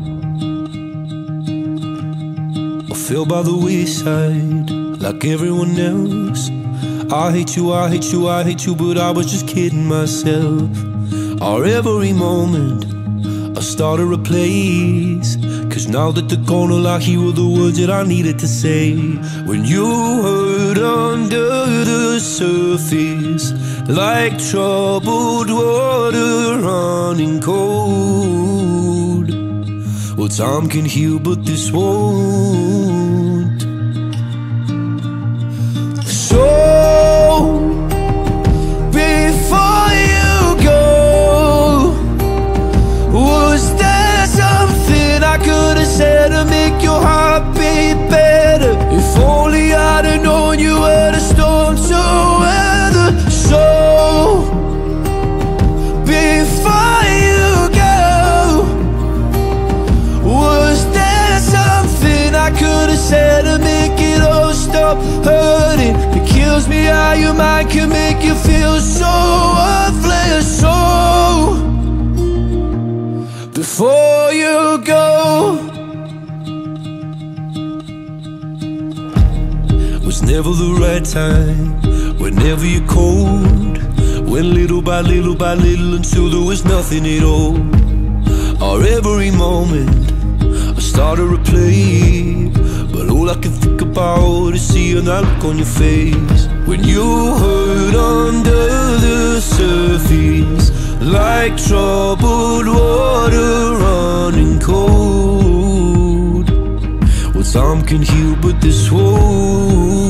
I fell by the wayside like everyone else. I hate you, I hate you, I hate you, but I was just kidding myself. Our every moment, I started a place. Cause now that the corner I hear were the words that I needed to say. When you hurt under the surface, like troubled water running cold. Time can heal, but this won't. It kills me how your mind can make you feel so worthless. So, before you go, was never the right time. Whenever you're cold, went little by little by little until there was nothing at all. Our every moment, I started to play, but all I can think about is seeing that look on your face when you hurt under the surface, like troubled water running cold. Well, time can heal, but this won't.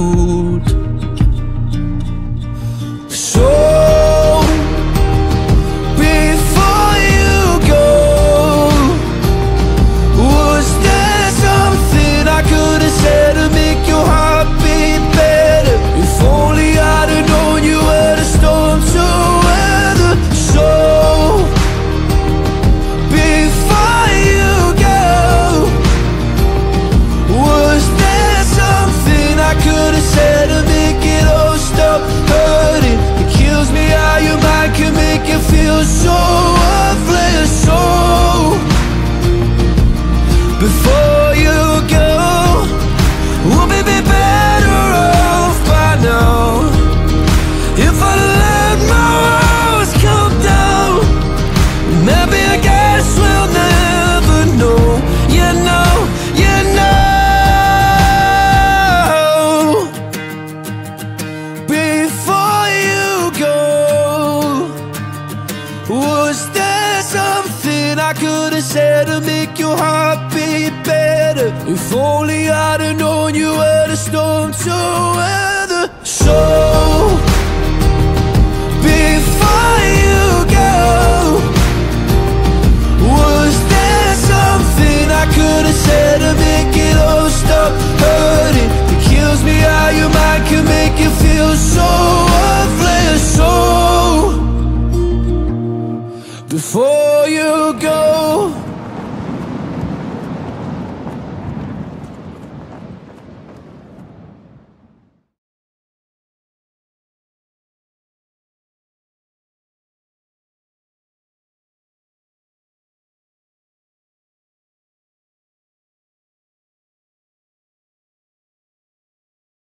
Make your heart beat better? If only I'd have known you were the storm to